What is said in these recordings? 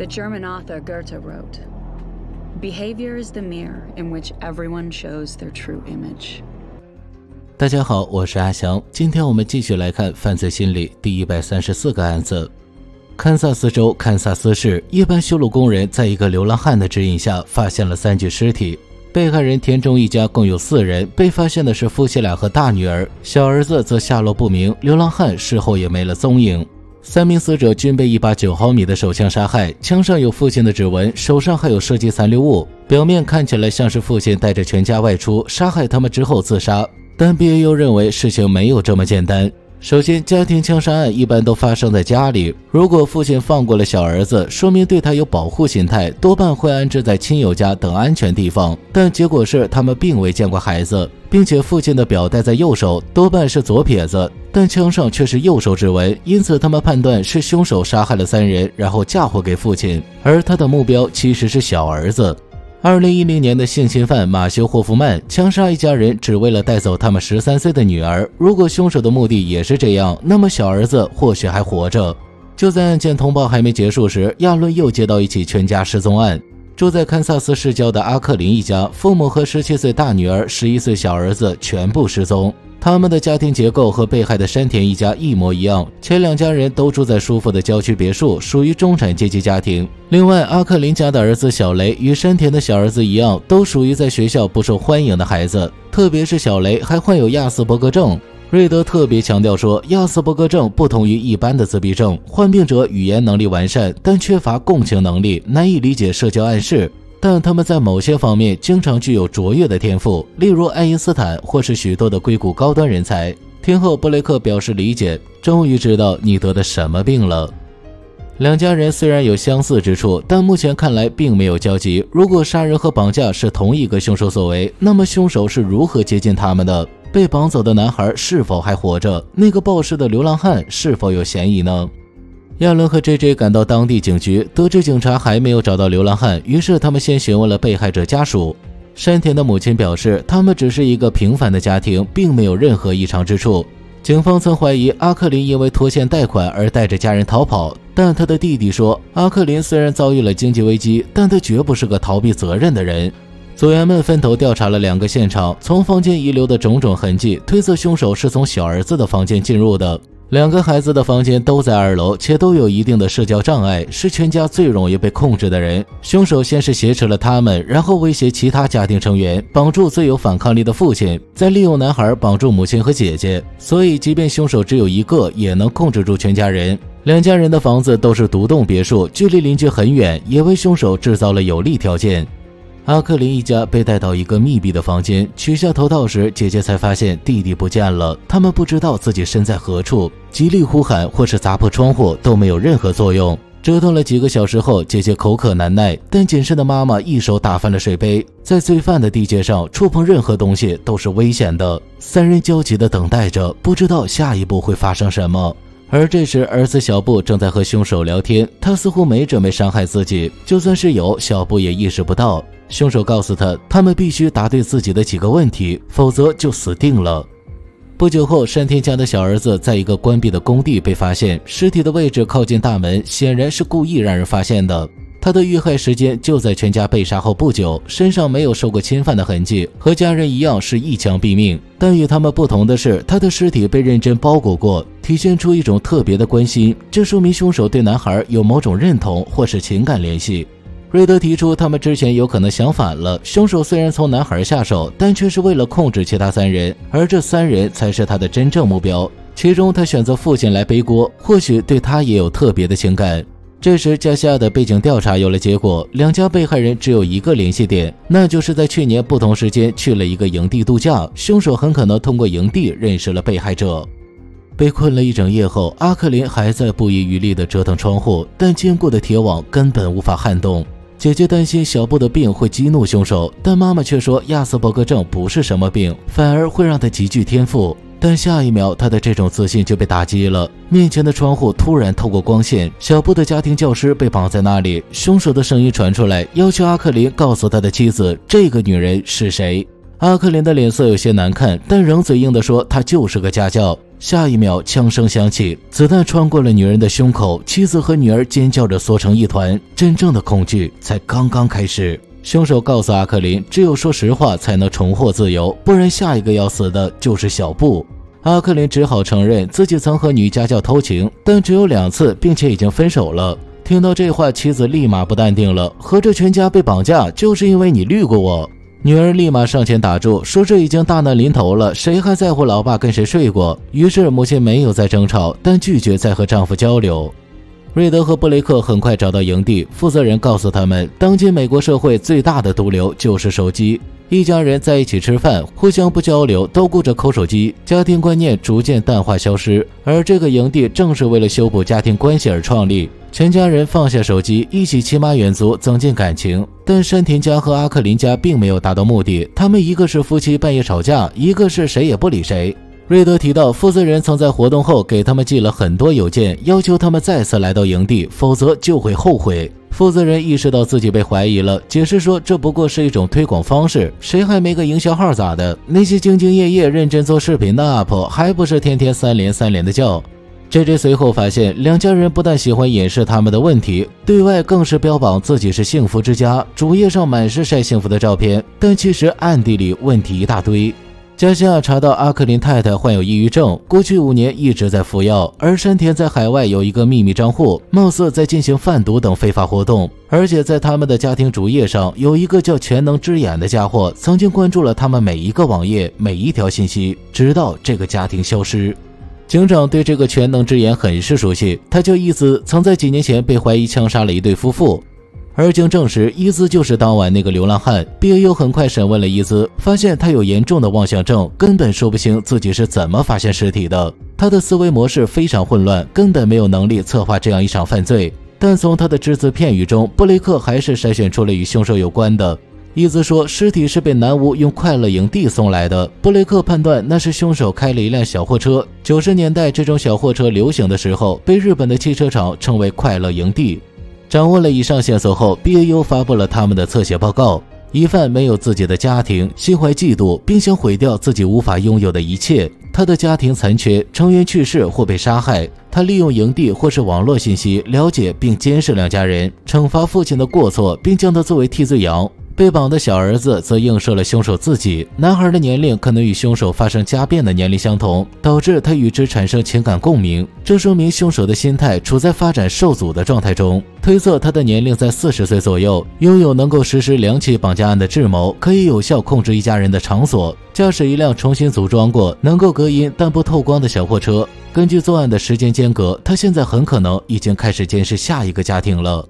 The German author Goethe wrote Behavior is the mirror in which everyone shows their true image. 大家好，我是阿翔，今天我们继续来看犯罪心理第一百三十四个案子。堪萨斯州堪萨斯市一般修路工人在一个流浪汉的指引下，发现了三具尸体。被害人田中一家共有四人，被发现的是夫妻俩和大女儿，小儿子则下落不明。流浪汉事后也没了踪影。三名死者均被一把九毫米的手枪杀害，枪上有父亲的指纹，手上还有射击残留物，表面看起来像是父亲带着全家外出杀害他们之后自杀。但 BAU 认为事情没有这么简单。首先，家庭枪杀案一般都发生在家里。如果父亲放过了小儿子，说明对他有保护心态，多半会安置在亲友家等安全地方。但结果是，他们并未见过孩子，并且父亲的表戴在右手，多半是左撇子，但枪上却是右手指纹，因此他们判断是凶手杀害了三人，然后嫁祸给父亲，而他的目标其实是小儿子。二零一零年的性侵犯马修·霍夫曼枪杀一家人，只为了带走他们十三岁的女儿。如果凶手的目的也是这样，那么小儿子或许还活着。就在案件通报还没结束时，亚伦又接到一起全家失踪案。住在堪萨斯市郊的阿克林一家，父母和十七岁大女儿、十一岁小儿子全部失踪。他们的家庭结构和被害的山田一家一模一样，前两家人都住在舒服的郊区别墅，属于中产阶级家庭。另外，阿克林家的儿子小雷与山田的小儿子一样，都属于在学校不受欢迎的孩子，特别是小雷还患有亚斯伯格症。瑞德特别强调说，亚斯伯格症不同于一般的自闭症，患病者语言能力完善，但缺乏共情能力，难以理解社交暗示。但他们在某些方面经常具有卓越的天赋，例如爱因斯坦或是许多的硅谷高端人才。天后布雷克表示理解，终于知道你得的什么病了。两家人虽然有相似之处，但目前看来并没有交集。如果杀人和绑架是同一个凶手所为，那么凶手是如何接近他们的？被绑走的男孩是否还活着？那个暴尸的流浪汉是否有嫌疑呢？亚伦和 J.J 赶到当地警局，得知警察还没有找到流浪汉，于是他们先询问了被害者家属。山田的母亲表示，他们只是一个平凡的家庭，并没有任何异常之处。警方曾怀疑阿克林因为拖欠贷款而带着家人逃跑，但他的弟弟说，阿克林虽然遭遇了经济危机，但他绝不是个逃避责任的人。组员们分头调查了两个现场，从房间遗留的种种痕迹推测，凶手是从小儿子的房间进入的。两个孩子的房间都在二楼，且都有一定的社交障碍，是全家最容易被控制的人。凶手先是挟持了他们，然后威胁其他家庭成员，绑住最有反抗力的父亲，再利用男孩绑住母亲和姐姐。所以，即便凶手只有一个，也能控制住全家人。两家人的房子都是独栋别墅，距离邻居很远，也为凶手制造了有利条件。阿克林一家被带到一个密闭的房间，取下头套时，姐姐才发现弟弟不见了。他们不知道自己身在何处，极力呼喊或是砸破窗户都没有任何作用。折腾了几个小时后，姐姐口渴难耐，但谨慎的妈妈一手打翻了水杯。在罪犯的地界上触碰任何东西都是危险的。三人焦急地等待着，不知道下一步会发生什么。而这时，儿子小布正在和凶手聊天，他似乎没准备伤害自己，就算是有，小布也意识不到。凶手告诉他，他们必须答对自己的几个问题，否则就死定了。不久后，山田家的小儿子在一个关闭的工地被发现，尸体的位置靠近大门，显然是故意让人发现的。他的遇害时间就在全家被杀后不久，身上没有受过侵犯的痕迹，和家人一样是一枪毙命。但与他们不同的是，他的尸体被认真包裹过，体现出一种特别的关心，这说明凶手对男孩有某种认同或是情感联系。瑞德提出，他们之前有可能想反了。凶手虽然从男孩下手，但却是为了控制其他三人，而这三人才是他的真正目标。其中，他选择父亲来背锅，或许对他也有特别的情感。这时，加西亚的背景调查有了结果，两家被害人只有一个联系点，那就是在去年不同时间去了一个营地度假。凶手很可能通过营地认识了被害者。被困了一整夜后，阿克林还在不遗余力地折腾窗户，但坚固的铁网根本无法撼动。姐姐担心小布的病会激怒凶手，但妈妈却说亚斯伯格症不是什么病，反而会让他极具天赋。但下一秒，他的这种自信就被打击了。面前的窗户突然透过光线，小布的家庭教师被绑在那里。凶手的声音传出来，要求阿克林告诉他的妻子这个女人是谁。阿克林的脸色有些难看，但仍嘴硬地说他就是个家教。下一秒，枪声响起，子弹穿过了女人的胸口，妻子和女儿尖叫着缩成一团。真正的恐惧才刚刚开始。凶手告诉阿克林，只有说实话才能重获自由，不然下一个要死的就是小布。阿克林只好承认自己曾和女家教偷情，但只有两次，并且已经分手了。听到这话，妻子立马不淡定了，合着全家被绑架就是因为你绿过我。女儿立马上前打住，说这已经大难临头了，谁还在乎老爸跟谁睡过？于是母亲没有再争吵，但拒绝再和丈夫交流。瑞德和布雷克很快找到营地，负责人告诉他们，当今美国社会最大的毒瘤就是手机。一家人在一起吃饭，互相不交流，都顾着抠手机，家庭观念逐渐淡化消失。而这个营地正是为了修补家庭关系而创立。全家人放下手机，一起骑马远足，增进感情。但山田家和阿克林家并没有达到目的，他们一个是夫妻半夜吵架，一个是谁也不理谁。瑞德提到，负责人曾在活动后给他们寄了很多邮件，要求他们再次来到营地，否则就会后悔。负责人意识到自己被怀疑了，解释说这不过是一种推广方式，谁还没个营销号咋的？那些兢兢业业、认真做视频的 UP，还不是天天三连三连的叫？J J 随后发现，两家人不但喜欢掩饰他们的问题，对外更是标榜自己是幸福之家，主页上满是晒幸福的照片，但其实暗地里问题一大堆。加西亚查到阿克林太太患有抑郁症，过去五年一直在服药。而山田在海外有一个秘密账户，貌似在进行贩毒等非法活动。而且在他们的家庭主页上，有一个叫全能之眼的家伙，曾经关注了他们每一个网页、每一条信息，直到这个家庭消失。警长对这个全能之眼很是熟悉，他叫伊兹，曾在几年前被怀疑枪杀了一对夫妇。而经证实，伊兹就是当晚那个流浪汉。B.A.U 很快审问了伊兹，发现他有严重的妄想症，根本说不清自己是怎么发现尸体的。他的思维模式非常混乱，根本没有能力策划这样一场犯罪。但从他的只字片语中，布雷克还是筛选出了与凶手有关的。伊兹说，尸体是被南屋用快乐营地送来的。布雷克判断那是凶手开了一辆小货车。九十年代这种小货车流行的时候，被日本的汽车厂称为快乐营地。掌握了以上线索后，B.A.U 发布了他们的侧写报告。疑犯没有自己的家庭，心怀嫉妒，并想毁掉自己无法拥有的一切。他的家庭残缺，成员去世或被杀害。他利用营地或是网络信息了解并监视两家人，惩罚父亲的过错，并将他作为替罪羊。被绑的小儿子则映射了凶手自己。男孩的年龄可能与凶手发生家变的年龄相同，导致他与之产生情感共鸣。这说明凶手的心态处在发展受阻的状态中。推测他的年龄在四十岁左右，拥有能够实施两起绑架案的智谋，可以有效控制一家人的场所，驾驶一辆重新组装过、能够隔音但不透光的小货车。根据作案的时间间隔，他现在很可能已经开始监视下一个家庭了。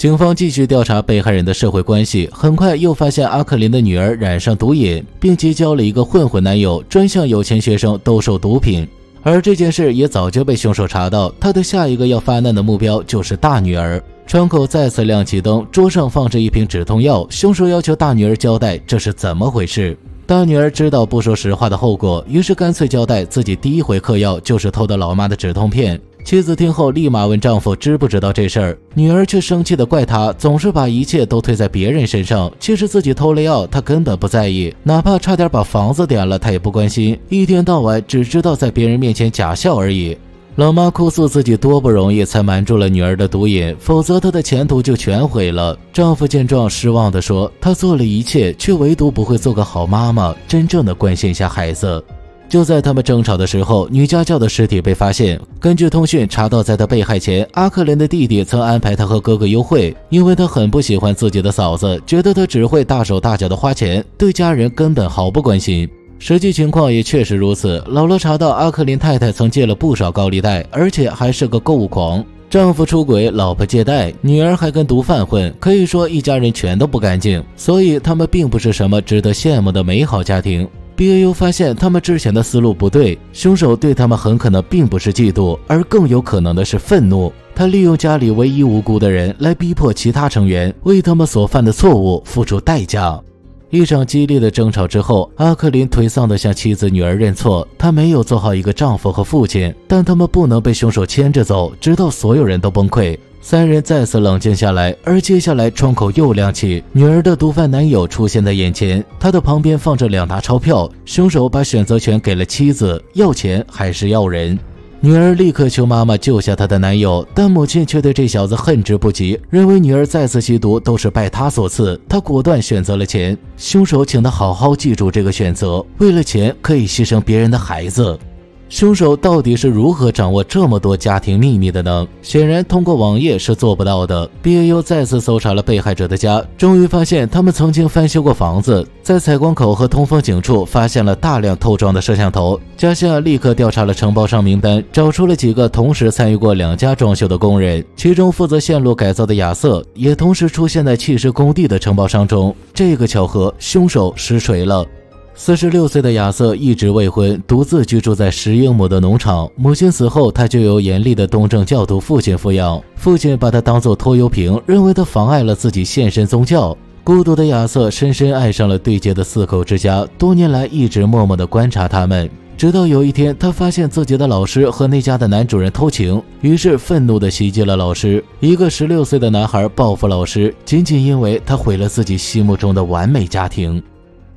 警方继续调查被害人的社会关系，很快又发现阿克林的女儿染上毒瘾，并结交了一个混混男友，专向有钱学生兜售毒品。而这件事也早就被凶手查到，他的下一个要发难的目标就是大女儿。窗口再次亮起灯，桌上放着一瓶止痛药，凶手要求大女儿交代这是怎么回事。大女儿知道不说实话的后果，于是干脆交代自己第一回嗑药就是偷的老妈的止痛片。妻子听后立马问丈夫知不知道这事儿，女儿却生气的怪他总是把一切都推在别人身上。其实自己偷了药，他根本不在意，哪怕差点把房子点了，他也不关心。一天到晚只知道在别人面前假笑而已。老妈哭诉自己多不容易才瞒住了女儿的毒瘾，否则她的前途就全毁了。丈夫见状失望地说：“她做了一切，却唯独不会做个好妈妈，真正的关心一下孩子。”就在他们争吵的时候，女家教的尸体被发现。根据通讯查到，在他被害前，阿克林的弟弟曾安排他和哥哥幽会，因为他很不喜欢自己的嫂子，觉得他只会大手大脚的花钱，对家人根本毫不关心。实际情况也确实如此。老罗查到阿克林太太曾借了不少高利贷，而且还是个购物狂。丈夫出轨，老婆借贷，女儿还跟毒贩混，可以说一家人全都不干净。所以他们并不是什么值得羡慕的美好家庭。B.A.U 发现他们之前的思路不对，凶手对他们很可能并不是嫉妒，而更有可能的是愤怒。他利用家里唯一无辜的人来逼迫其他成员为他们所犯的错误付出代价。一场激烈的争吵之后，阿克林颓丧地向妻子、女儿认错，他没有做好一个丈夫和父亲，但他们不能被凶手牵着走，直到所有人都崩溃。三人再次冷静下来，而接下来窗口又亮起，女儿的毒贩男友出现在眼前，他的旁边放着两沓钞票，凶手把选择权给了妻子，要钱还是要人？女儿立刻求妈妈救下她的男友，但母亲却对这小子恨之不及，认为女儿再次吸毒都是拜他所赐，她果断选择了钱。凶手请她好好记住这个选择，为了钱可以牺牲别人的孩子。凶手到底是如何掌握这么多家庭秘密的呢？显然，通过网页是做不到的。BAU 再次搜查了被害者的家，终于发现他们曾经翻修过房子，在采光口和通风井处发现了大量透装的摄像头。加西亚立刻调查了承包商名单，找出了几个同时参与过两家装修的工人，其中负责线路改造的亚瑟也同时出现在砌石工地的承包商中。这个巧合，凶手实锤了。四十六岁的亚瑟一直未婚，独自居住在十英亩的农场。母亲死后，他就由严厉的东正教徒父亲抚养。父亲把他当作拖油瓶，认为他妨碍了自己献身宗教。孤独的亚瑟深深爱上了对接的四口之家，多年来一直默默地观察他们。直到有一天，他发现自己的老师和那家的男主人偷情，于是愤怒地袭击了老师。一个十六岁的男孩报复老师，仅仅因为他毁了自己心目中的完美家庭。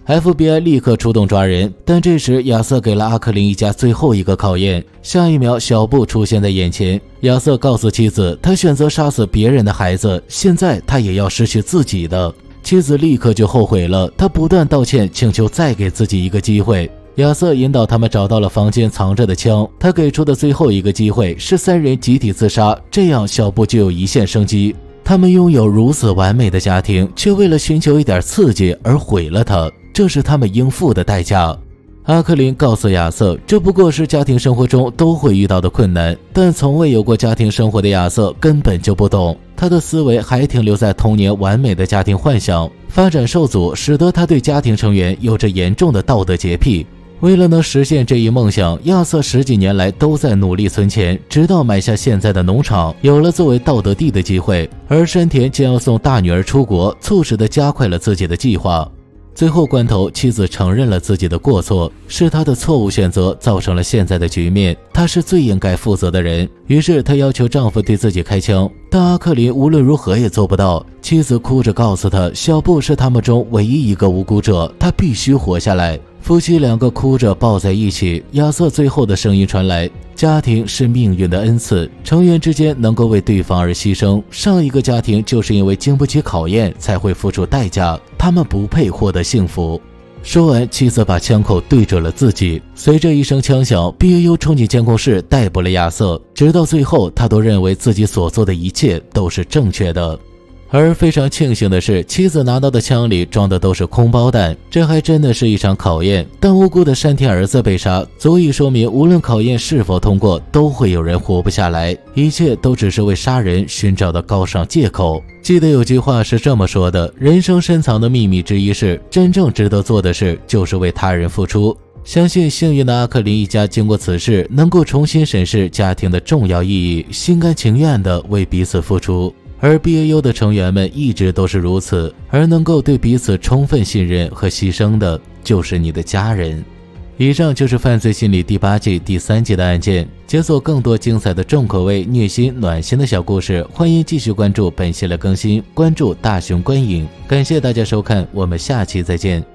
FBI 立刻出动抓人，但这时亚瑟给了阿克林一家最后一个考验。下一秒，小布出现在眼前。亚瑟告诉妻子，他选择杀死别人的孩子，现在他也要失去自己的。妻子立刻就后悔了，他不断道歉，请求再给自己一个机会。亚瑟引导他们找到了房间藏着的枪，他给出的最后一个机会是三人集体自杀，这样小布就有一线生机。他们拥有如此完美的家庭，却为了寻求一点刺激而毁了他。这是他们应付的代价。阿克林告诉亚瑟，这不过是家庭生活中都会遇到的困难。但从未有过家庭生活的亚瑟根本就不懂，他的思维还停留在童年完美的家庭幻想，发展受阻，使得他对家庭成员有着严重的道德洁癖。为了能实现这一梦想，亚瑟十几年来都在努力存钱，直到买下现在的农场，有了作为道德地的机会。而山田将要送大女儿出国，促使他加快了自己的计划。最后关头，妻子承认了自己的过错，是他的错误选择造成了现在的局面，他是最应该负责的人。于是她要求丈夫对自己开枪，但阿克林无论如何也做不到。妻子哭着告诉他，小布是他们中唯一一个无辜者，他必须活下来。夫妻两个哭着抱在一起。亚瑟最后的声音传来：“家庭是命运的恩赐，成员之间能够为对方而牺牲。上一个家庭就是因为经不起考验，才会付出代价。他们不配获得幸福。”说完，妻子把枪口对准了自己。随着一声枪响，BAU 冲进监控室逮捕了亚瑟。直到最后，他都认为自己所做的一切都是正确的。而非常庆幸的是，妻子拿到的枪里装的都是空包弹，这还真的是一场考验。但无辜的山田儿子被杀，足以说明无论考验是否通过，都会有人活不下来。一切都只是为杀人寻找的高尚借口。记得有句话是这么说的：人生深藏的秘密之一是，真正值得做的事就是为他人付出。相信幸运的阿克林一家经过此事，能够重新审视家庭的重要意义，心甘情愿地为彼此付出。而 BAU 的成员们一直都是如此，而能够对彼此充分信任和牺牲的，就是你的家人。以上就是《犯罪心理》第八季第三集的案件。解锁更多精彩的重口味、虐心、暖心的小故事，欢迎继续关注本系列更新，关注大熊观影。感谢大家收看，我们下期再见。